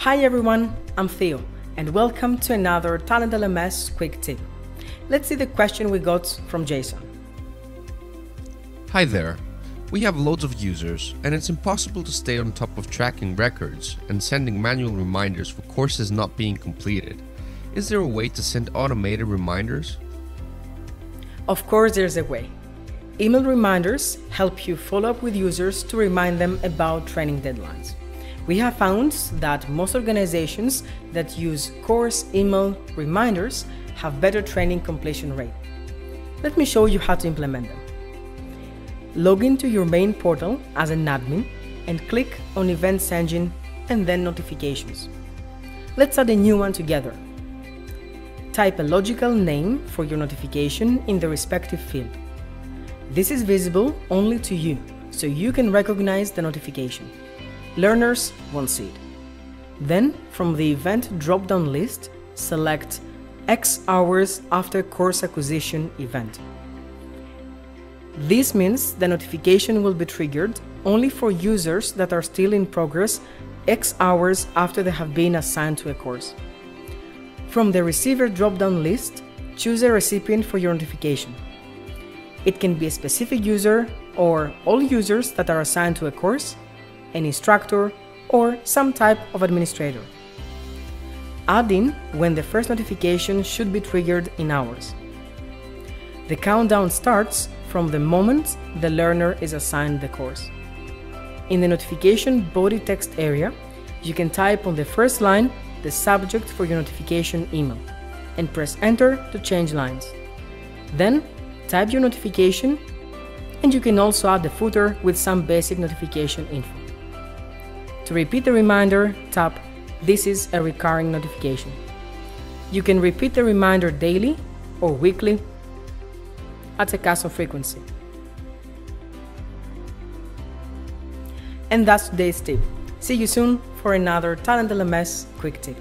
Hi everyone, I'm Theo, and welcome to another Talent LMS quick tip. Let's see the question we got from Jason. Hi there. We have loads of users, and it's impossible to stay on top of tracking records and sending manual reminders for courses not being completed. Is there a way to send automated reminders? Of course, there's a way. Email reminders help you follow up with users to remind them about training deadlines. We have found that most organizations that use course email reminders have better training completion rate. Let me show you how to implement them. Log into your main portal as an admin and click on Events Engine and then Notifications. Let's add a new one together. Type a logical name for your notification in the respective field. This is visible only to you, so you can recognize the notification. Learners won't see it. Then, from the event drop-down list, select X hours after course acquisition event. This means the notification will be triggered only for users that are still in progress X hours after they have been assigned to a course. From the receiver drop-down list, choose a recipient for your notification. It can be a specific user or all users that are assigned to a course, an instructor, or some type of administrator. Add in when the first notification should be triggered in hours. The countdown starts from the moment the learner is assigned the course. In the notification body text area, you can type on the first line the subject for your notification email and press enter to change lines. Then type your notification and you can also add the footer with some basic notification info. To repeat the reminder, tap This is a recurring notification. You can repeat the reminder daily or weekly at a custom frequency. And that's today's tip. See you soon for another Talent LMS quick tip.